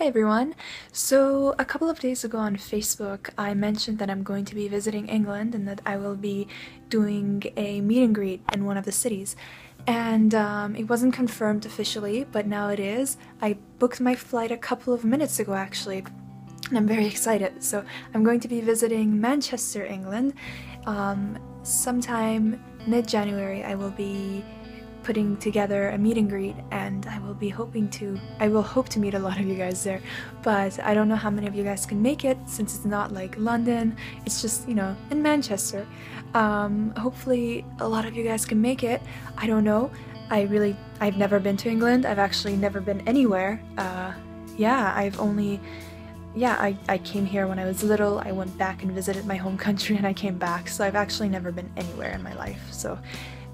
Hey everyone! So a couple of days ago on Facebook I mentioned that I'm going to be visiting England and that I will be doing a meet and greet in one of the cities and um, it wasn't confirmed officially but now it is. I booked my flight a couple of minutes ago actually and I'm very excited. So I'm going to be visiting Manchester, England. Um, sometime mid-January I will be putting together a meet and greet and I will be hoping to I will hope to meet a lot of you guys there. But I don't know how many of you guys can make it since it's not like London it's just you know in Manchester. Um, hopefully a lot of you guys can make it. I don't know. I really I've never been to England. I've actually never been anywhere. Uh, yeah I've only yeah, I, I came here when I was little, I went back and visited my home country and I came back, so I've actually never been anywhere in my life, so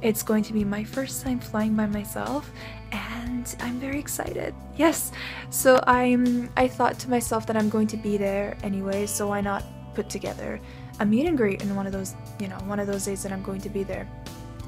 it's going to be my first time flying by myself and I'm very excited. Yes. So I'm I thought to myself that I'm going to be there anyway, so why not put together a meet and greet in one of those, you know, one of those days that I'm going to be there.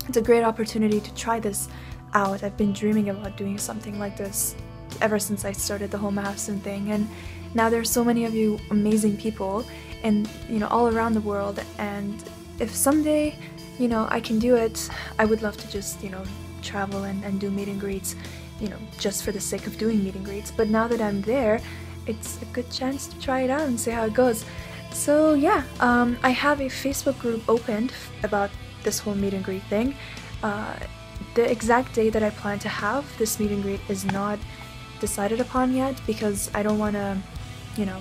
It's a great opportunity to try this out. I've been dreaming about doing something like this ever since I started the whole Mahafsoun thing and now there's so many of you amazing people and you know all around the world and if someday you know, I can do it. I would love to just, you know, travel and, and do meet and greets, you know, just for the sake of doing meet and greets. But now that I'm there, it's a good chance to try it out and see how it goes. So yeah, um, I have a Facebook group opened about this whole meet and greet thing. Uh, the exact day that I plan to have this meet and greet is not decided upon yet because I don't want to, you know,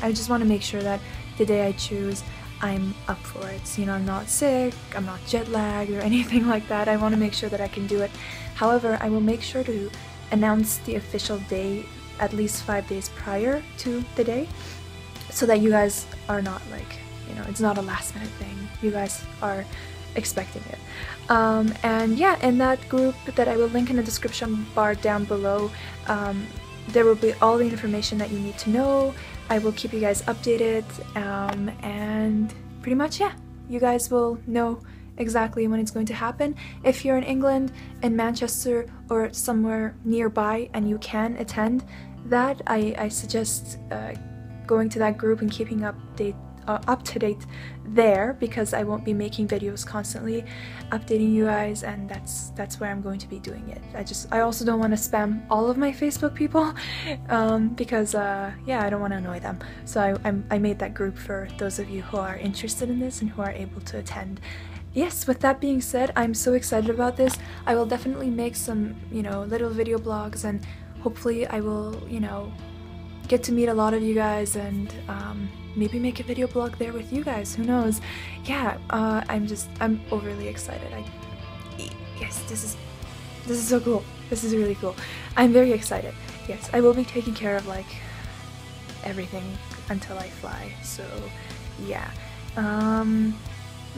I just want to make sure that the day I choose I'm up for it. You know, I'm not sick, I'm not jet lagged or anything like that. I want to make sure that I can do it. However, I will make sure to announce the official day at least five days prior to the day so that you guys are not like, you know, it's not a last minute thing. You guys are expecting it. Um, and yeah, in that group that I will link in the description bar down below, um, there will be all the information that you need to know. I will keep you guys updated um, and pretty much yeah, you guys will know exactly when it's going to happen. If you're in England, in Manchester or somewhere nearby and you can attend that, I, I suggest uh, going to that group and keeping update uh, up to date there because I won't be making videos constantly updating you guys and that's that's where I'm going to be doing it. I just I also don't want to spam all of my Facebook people um, because uh, yeah I don't want to annoy them so I, I'm, I made that group for those of you who are interested in this and who are able to attend yes, with that being said, I'm so excited about this. I will definitely make some, you know, little video blogs and hopefully I will, you know, get to meet a lot of you guys and um, maybe make a video blog there with you guys. Who knows? Yeah, uh, I'm just I'm overly excited. I yes, this is this is so cool. This is really cool. I'm very excited. Yes, I will be taking care of like everything until I fly. So yeah. Um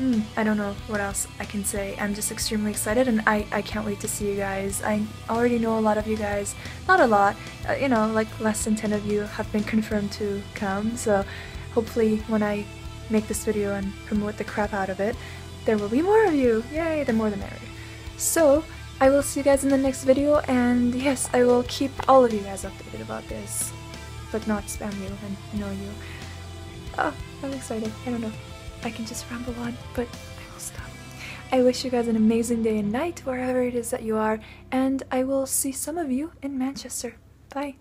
Mm, I don't know what else I can say. I'm just extremely excited and I, I can't wait to see you guys. I already know a lot of you guys. Not a lot, uh, you know, like less than 10 of you have been confirmed to come. So hopefully when I make this video and promote the crap out of it, there will be more of you. Yay, the more the merrier. So I will see you guys in the next video and yes, I will keep all of you guys updated about this. But not spam you and annoy you. Oh, I'm excited. I don't know. I can just ramble on, but I will stop. I wish you guys an amazing day and night wherever it is that you are, and I will see some of you in Manchester. Bye.